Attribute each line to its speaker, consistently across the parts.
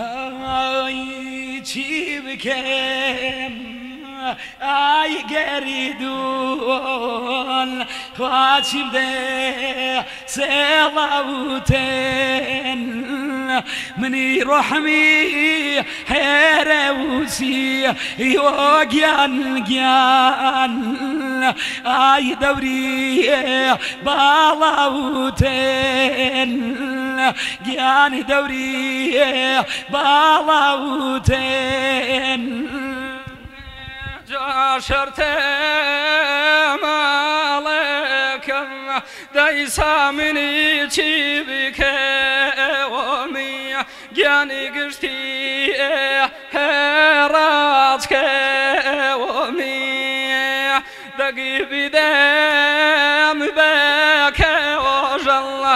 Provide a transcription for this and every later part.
Speaker 1: Ay çivikem Ay geridun Vaçimde selavuten مني رحمي حيروسي يوغيان جيان اي دوري بالاوتين جيان دوري بالاوتين
Speaker 2: جاشرت مالكم دايسا مني چيبك ومي جاني قشتي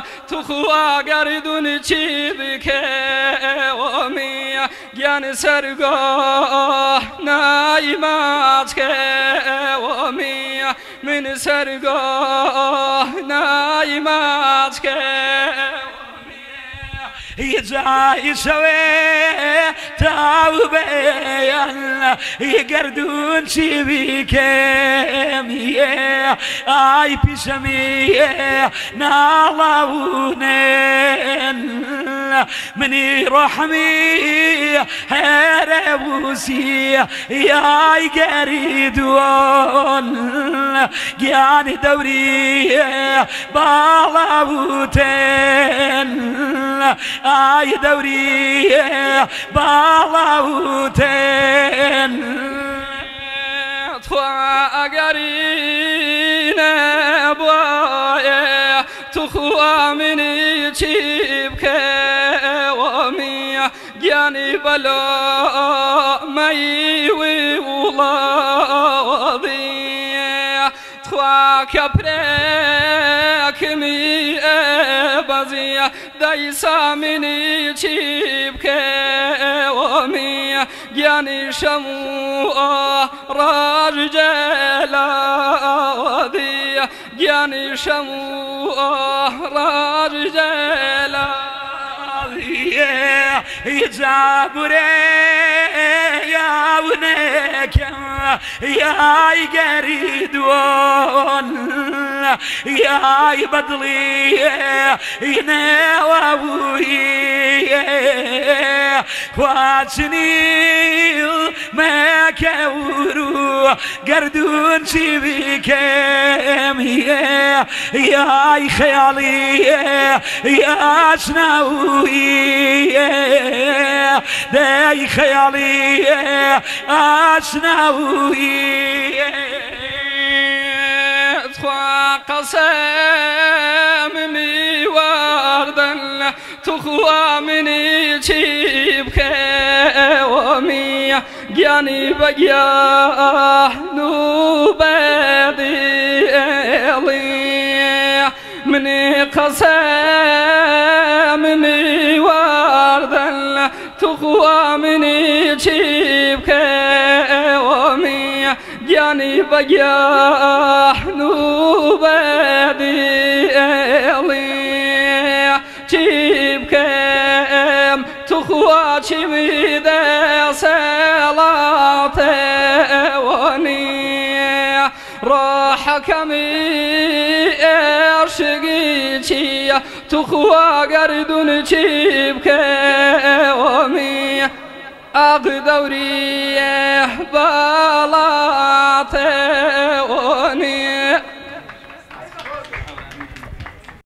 Speaker 2: وجل تخوا قردون چيبك ومي جاني سرگاه نايماتك ومي من سرگاه نايماتك
Speaker 1: يجاي شوي توبة يقردون شبيكم اي بشمي نالونين مني رحمي هربوسي يا قريدون جاني دوري بالاوتين اي دوري بالاوتين
Speaker 2: تخوا اگرین بوای تخوا منی چیب که ومی گیانی بلا می وی ولادی تخوا کپرک بازی دایسا منی چیب که ومی گیانی شمو راج جلادی گیانی شمو راج جلادی
Speaker 1: يجابري يا ونك يا قريدون يا بدلي يناوي واتني ما كورو قردون شبكم يا يا خيالي يا شناوي داي خيالي اشناوي
Speaker 2: تخوا قسم مي وردن تخوا مني چيبك ومي جاني بجاه نوبدي مني قسم مي وردن تخوا مني جاني بجاه نوبدي چیبکم تو خوا چی میده سلات ونی راح کمی ارشگی چی تو خوا گردون چیبکه ومی اق دوری بالا